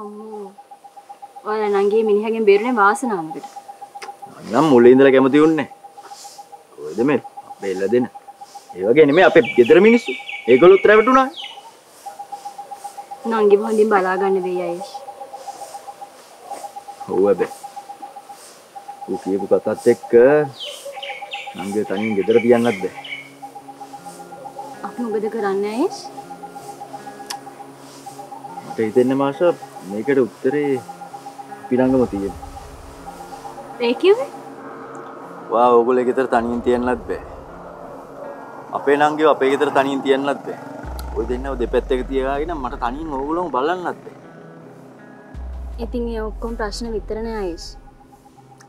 ඔයාලා නංගී මිනිහගෙන් බේරුනේ වාසනාවකට. නම් මුලින් ඉඳලා කැමති උන්නේ. කොයිද මේ? බෙල්ල දෙන. ඒ වගේ නෙමෙයි අපේ ගෙදර මිනිස්සු. ඒගොල්ලොත් රැවටුණා. නංගි හොඳින් බලා ගන්න වෙයි අයේෂ්. ඔව් හැබැයි. ඌ කියපු කතාත් එක්ක නංගිව තනියෙන් ගෙදර තියන්නත් බෑ. අපි මොකද කරන්නේ අයේෂ්? හිතෙන්නේ මාෂා මේකට උත්තරේ අපි ළඟම තියෙන ඒ කිව්වේ? වා ඕගොල්ලෝ ගෙදර තනියෙන් තියන්නත් බෑ අපේ නංගිව අපේ ගෙදර තනියෙන් තියන්නත් බෑ ඔය දෙන්නව දෙපැත්තක තියාගෙන මට තනියෙන් ඕගොල්ලෝම බලන්නත් බෑ ඉතින් ඒ ඔක්කොම ප්‍රශ්න විතර නෑ අයේෂ්.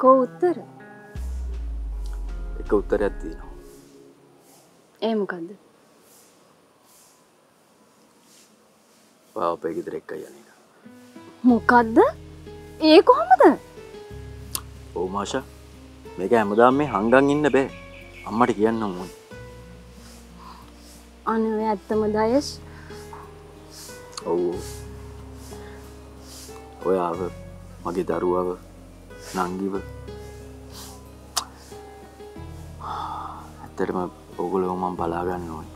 කෝ උත්තර? එක උත්තරයක් තියෙනවා ඒ මොකද්ද? වා අපේ ගෙදර එක්කයි යන එක. මොකද්ද? ඒ කොහොමද? මාෂා. මේක හැමදාම මේ හංගන් ඉන්න බෑ. අම්මට කියන්න ඕනේ. අනේ ඔය ඇත්තම දයස්. ඔව්. ඔයාව මගේ දරුවව නංගිව. ඇත්තටම ඔගොලෝ මම බලාගන්න ඕන.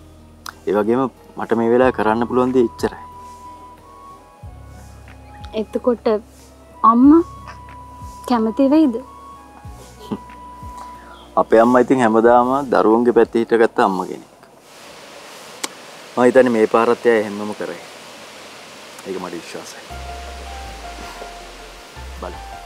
ඒවගේම මට මේ වෙලා කරන්න පුළුවන්ද ඉච්චරයි එතකොට අම්ම කැමති වෙයිද? අපේ අම්ම ඉතින් හැමදාම දරුවන්ගේ පැත්තේ හිටගත්ත අම්ම කෙනෙක්. මම හිතන්නේ මේ පාරත් එයා හැමම කරයි ඒක මට විශ්වාසයි. බලමු